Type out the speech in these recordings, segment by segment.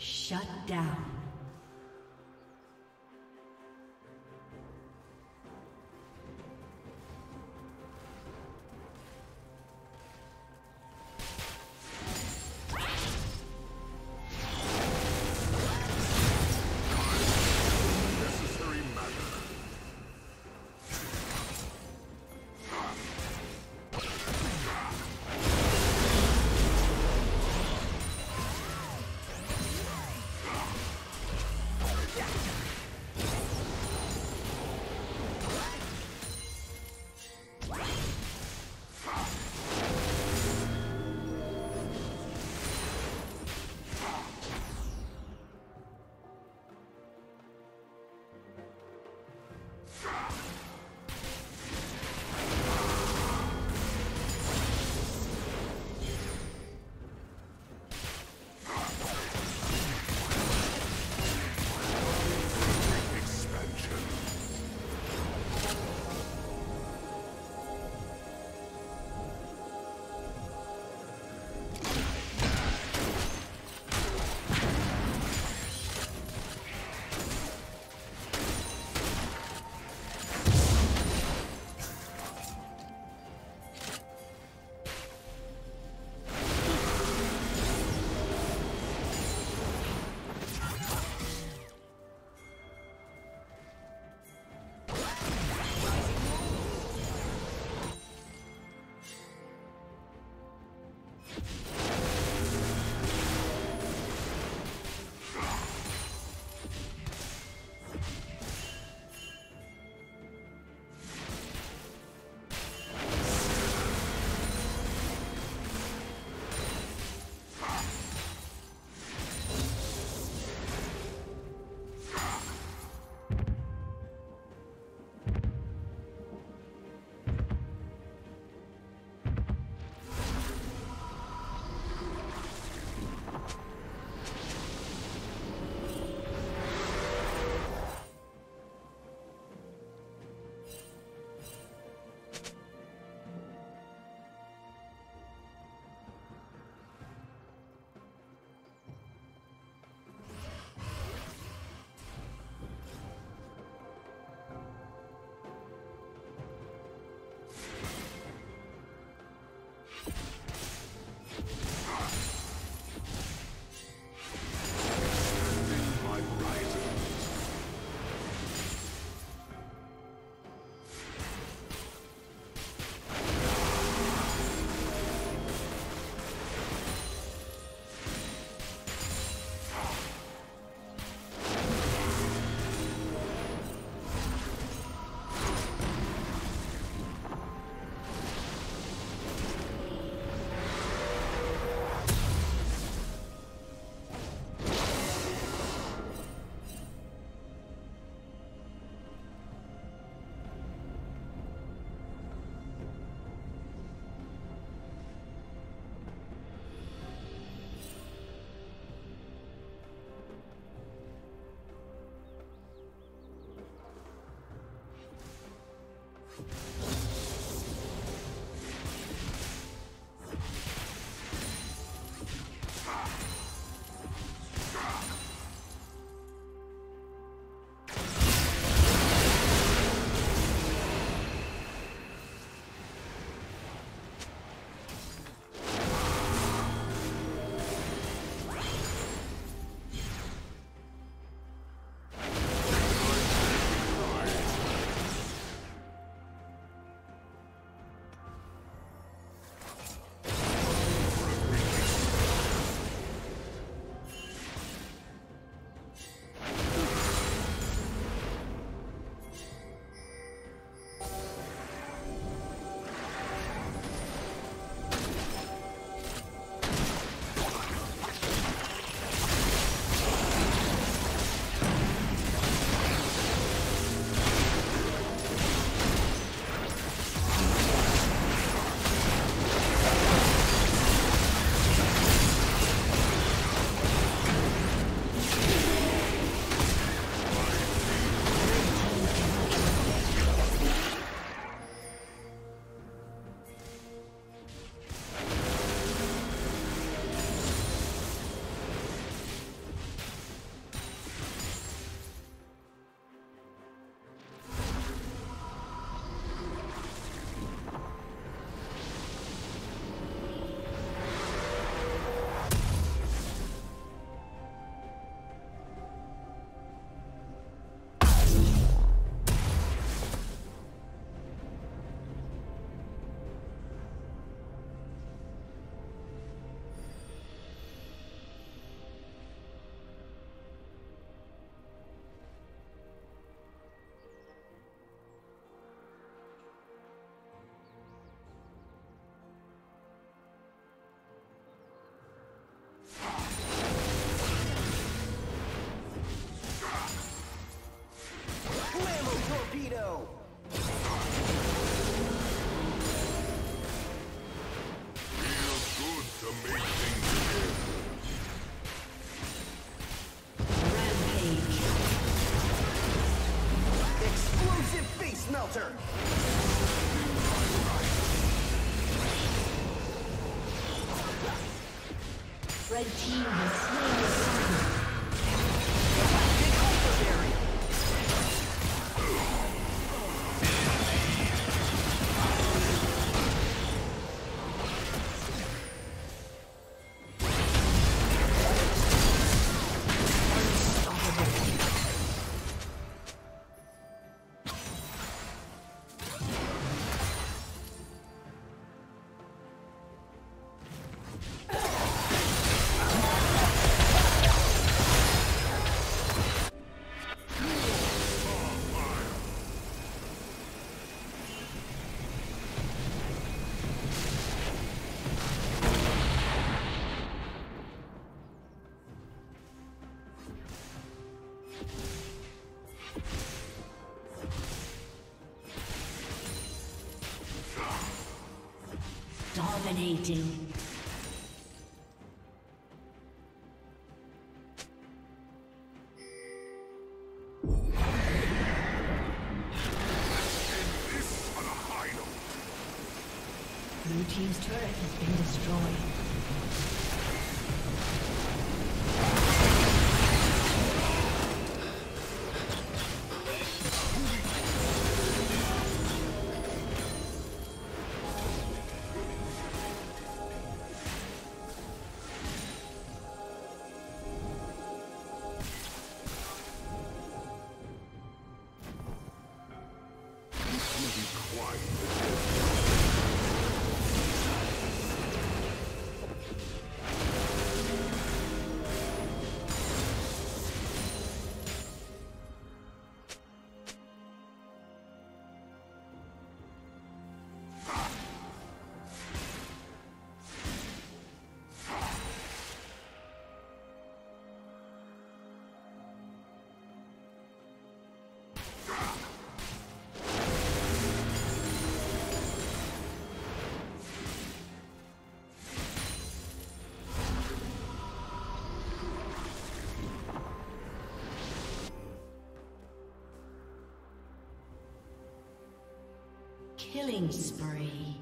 Shut down. Red team has slain Dominating. Killing spree.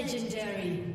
Legendary.